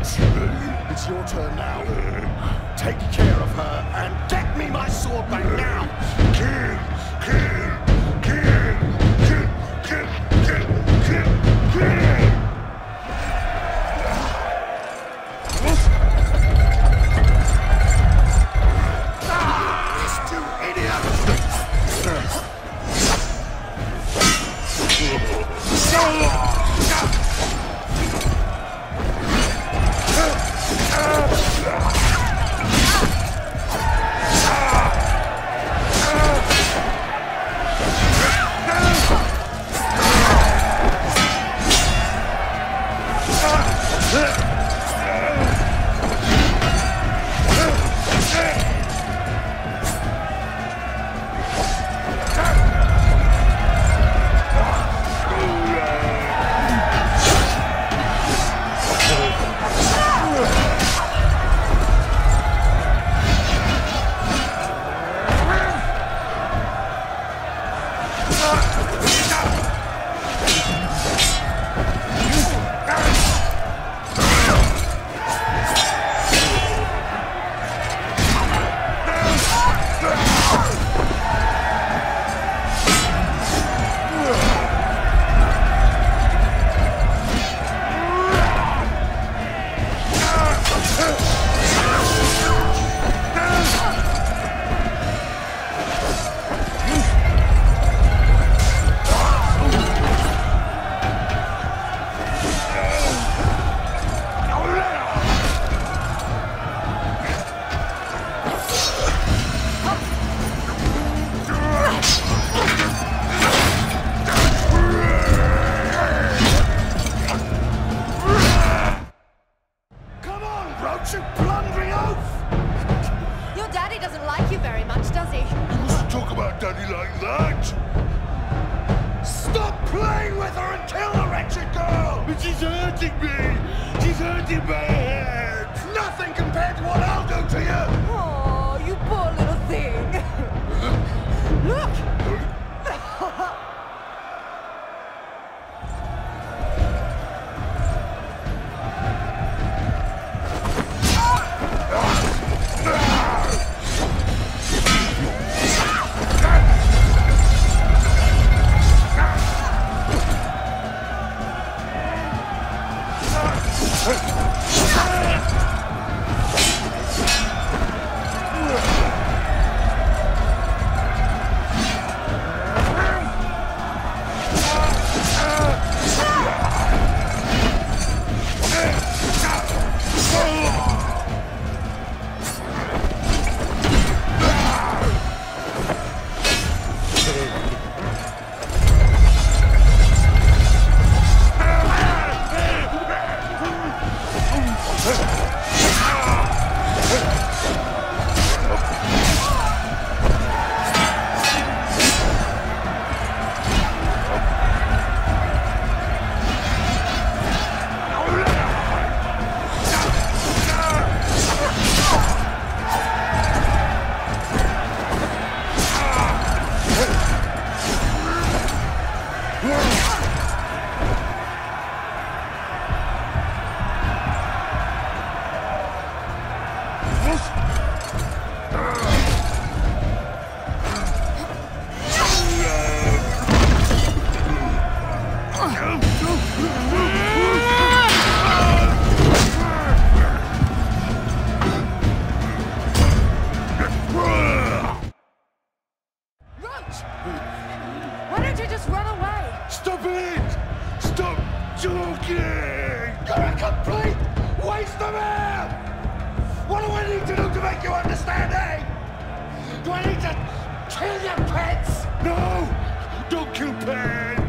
It's your turn now. Take care of her and get me my sword back now. Kill! Kill! Kill! Like that! Stop playing with her and kill the wretched girl! But she's hurting me! She's hurting my head! Nothing compared to what I'll do to you! よかったね。You eh? Do I need to kill your pets? No! Don't kill pets!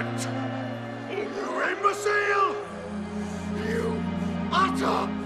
Cunt! You imbecile! You utter